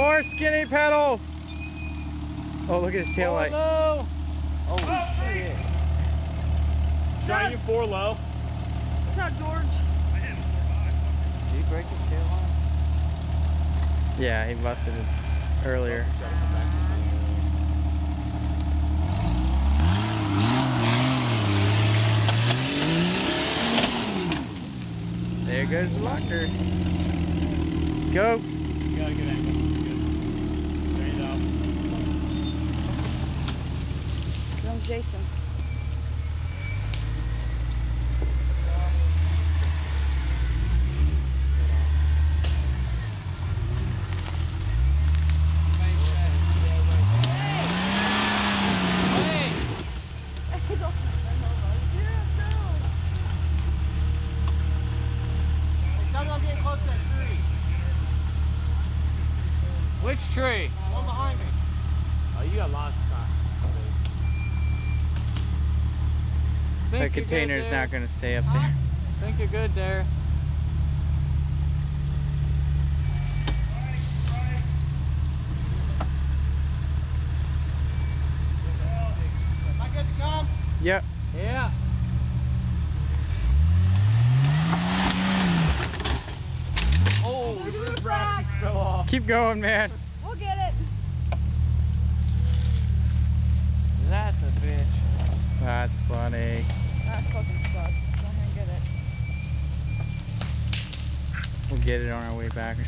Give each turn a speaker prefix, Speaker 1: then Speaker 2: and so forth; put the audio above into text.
Speaker 1: more, skinny pedal! Oh, look at his tail light.
Speaker 2: low.
Speaker 1: Oh, shit.
Speaker 2: Shine you four low.
Speaker 3: What's up, George?
Speaker 2: Did he break his tail line?
Speaker 1: Yeah, he busted it earlier. There goes the locker. Go.
Speaker 2: You got a good angle. Good. Straight out.
Speaker 3: Comes Jason.
Speaker 4: Tell me I'm getting close to that tree.
Speaker 2: Which tree?
Speaker 4: One behind me.
Speaker 2: Oh, you got lots of time.
Speaker 1: The
Speaker 2: Think you're good
Speaker 1: container's not going to stay up
Speaker 2: Huh?
Speaker 1: there.
Speaker 2: Think you're good there.
Speaker 4: Am I good to come?
Speaker 1: Yep.
Speaker 2: Yeah. Oh, this bracket fell off.
Speaker 1: Keep going, man.
Speaker 3: We'll get it.
Speaker 2: That's a bitch.
Speaker 1: That's funny.
Speaker 3: That fucking sucks. Go ahead and get it.
Speaker 1: We'll get it on our way back or